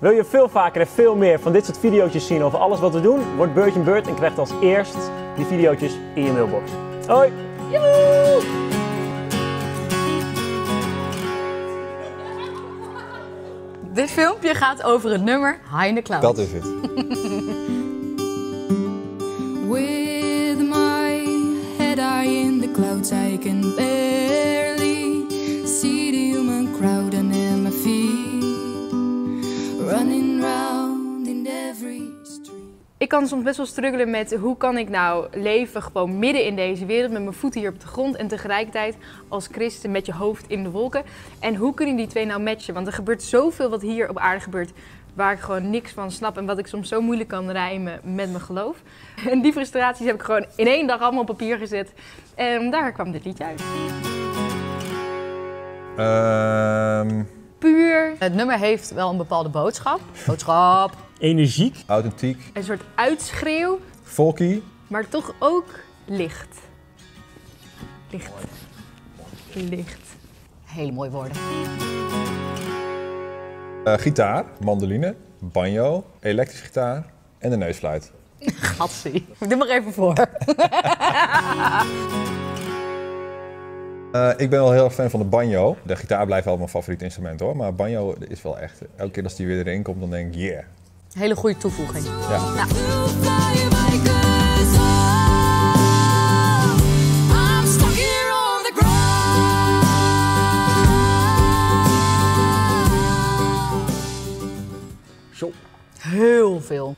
Wil je veel vaker en veel meer van dit soort video's zien over alles wat we doen? Word Beurtje Beurt en krijgt als eerst die video's in je mailbox. Hoi! Joehoe! Dit filmpje gaat over het nummer High in the Clouds. Dat is het. kan soms best wel struggelen met hoe kan ik nou leven gewoon midden in deze wereld met mijn voeten hier op de grond en tegelijkertijd als christen met je hoofd in de wolken. En hoe kunnen die twee nou matchen? Want er gebeurt zoveel wat hier op aarde gebeurt waar ik gewoon niks van snap en wat ik soms zo moeilijk kan rijmen met mijn geloof. En die frustraties heb ik gewoon in één dag allemaal op papier gezet. En daar kwam dit liedje uit. Ehm, Puur Het nummer heeft wel een bepaalde boodschap. Boodschap. Energiek. authentiek, een soort uitschreeuw, folky, maar toch ook licht. Licht. Licht. Hele mooie woorden. eh, gitaar, mandoline, banjo, elektrische gitaar en de neusfluit. Gatsie. Doe maar even voor. Eh, ik ben wel heel erg fan van de banjo. De gitaar blijft wel mijn favoriet instrument hoor, maar banjo is wel echt. Elke keer als die weer erin komt, dan denk ik, yeah. Hele goede toevoeging. Ja. To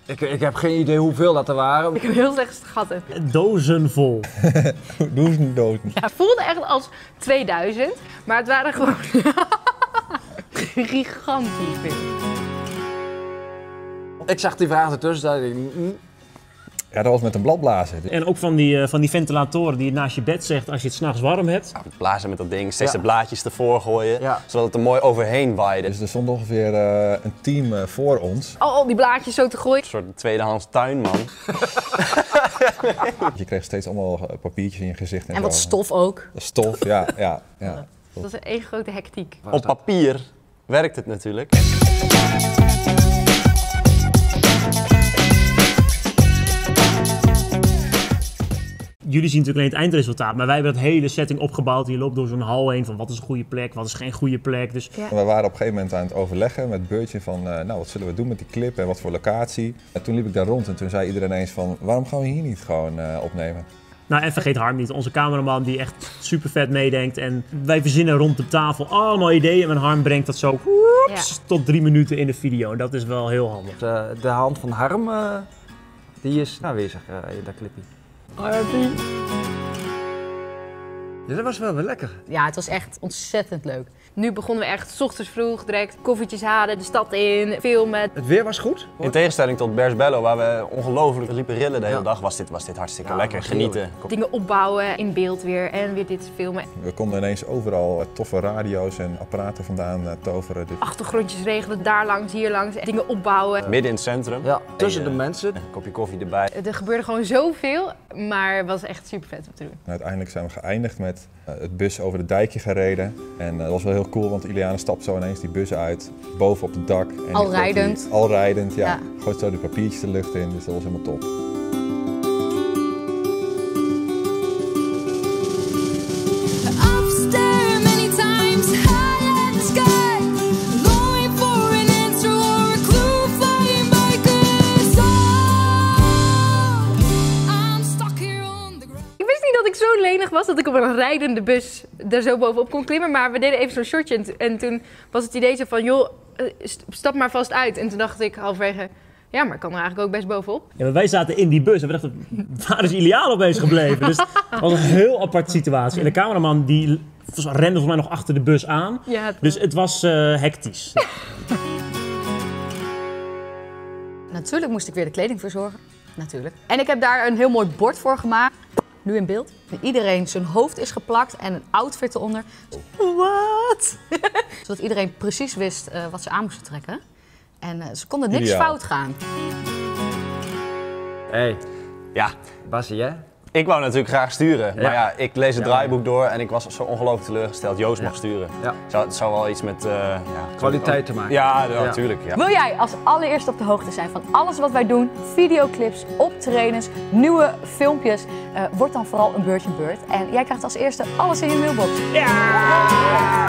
Ik, ik heb geen idee hoeveel dat er waren. Ik heb heel slecht schatten. Dozen vol. Dozen dozen. Ja, het voelde echt als 2000, maar het waren gewoon gigantisch veel. Ik zag die vraag ertussen. dacht ik, Ja, dat was met een bladblazen. En ook van die, eh, van die ventilatoren die je naast je bed zegt als je het s'nachts warm hebt. Blazen met dat ding, steeds Ja. de blaadjes ervoor gooien, Ja. zodat het er mooi overheen waaide. Dus er stond ongeveer eh, een team eh, voor ons. Al, al die blaadjes zo te gooien. Een soort tweedehands tuinman. Je kreeg steeds allemaal papiertjes in je gezicht en, En wat zo. stof ook. Stof, ja, ja, ja. Dat is één grote hectiek. Op papier werkt het natuurlijk. Jullie zien natuurlijk alleen het eindresultaat, maar wij hebben dat hele setting opgebouwd. Je loopt door zo'n hal heen van wat is een goede plek, wat is geen goede plek. Dus Ja. We waren op een gegeven moment aan het overleggen met Beurtje van, eh, nou wat zullen we doen met die clip en wat voor locatie. En toen liep ik daar rond en toen zei iedereen eens van, waarom gaan we hier niet gewoon eh, opnemen? Nou, en vergeet Harm niet, onze cameraman die echt super vet meedenkt. En wij verzinnen rond de tafel allemaal ideeën. En Harm brengt dat zo woeps, tot drie minuten in de video. Dat is wel heel handig. de, de hand van Harm, eh, die is aanwezig eh, in dat clipje. I think Dat was wel weer lekker. Ja, het was echt ontzettend leuk. Nu begonnen we echt 's ochtends vroeg direct koffietjes halen, de stad in, filmen. Het weer was goed. In tegenstelling tot Bears Bello, waar we ongelooflijk liepen rillen de hele Ja. dag, was dit, was dit hartstikke Ja, lekker. Genieten. Dingen opbouwen in beeld weer en weer dit filmen. We konden ineens overal eh, toffe radio's en apparaten vandaan eh, toveren. Achtergrondjes regelen, daar langs, hier langs. Dingen opbouwen. Midden in het centrum. Ja, tussen En, de eh, mensen. Een kopje koffie erbij. Er gebeurde gewoon zoveel, maar het was echt super vet om te doen. En uiteindelijk zijn we geëindigd met eh, het bus over de dijkje gereden. En eh, dat was wel heel cool, want Iliane stapt zo ineens die bus uit, boven op het dak. En Al gooit die- rijdend. al rijdend, ja. Ja. Gooit zo de papiertjes de lucht in, dus dat was helemaal top. Lenig was dat ik op een rijdende bus er zo bovenop kon klimmen. Maar we deden even zo'n shortje en, toen was het idee zo van, joh, eh, st- stap maar vast uit. En toen dacht ik halverwege, ja, maar ik kan er eigenlijk ook best bovenop. Ja, maar wij zaten in die bus en we dachten, waar is Iliaan opeens gebleven? Dus het was een heel aparte situatie. En de cameraman die rende volgens mij nog achter de bus aan. Ja, het- Dus het was eh, hectisch. Natuurlijk moest ik weer de kleding verzorgen. Natuurlijk. En ik heb daar een heel mooi bord voor gemaakt. Nu in beeld. Iedereen zijn hoofd is geplakt en een outfit eronder. Wat? Zodat iedereen precies wist eh, wat ze aan moesten trekken. En eh, ze konden niks Ideaal. fout gaan. Hé, hey, Ja, Basie hè? Ik wou natuurlijk graag sturen, maar Ja. ik lees het Ja. draaiboek door en ik was zo ongelooflijk teleurgesteld. Joost mag sturen. Ja. Zou, het zou wel iets met... eh, ja, Kwaliteit te maken. Ja, ja, Ja. natuurlijk. Ja. Wil jij als allereerste op de hoogte zijn van alles wat wij doen? Videoclips, optredens, nieuwe filmpjes? eh, word dan vooral een Virgin Bird. En jij krijgt als eerste alles in je mailbox. Ja!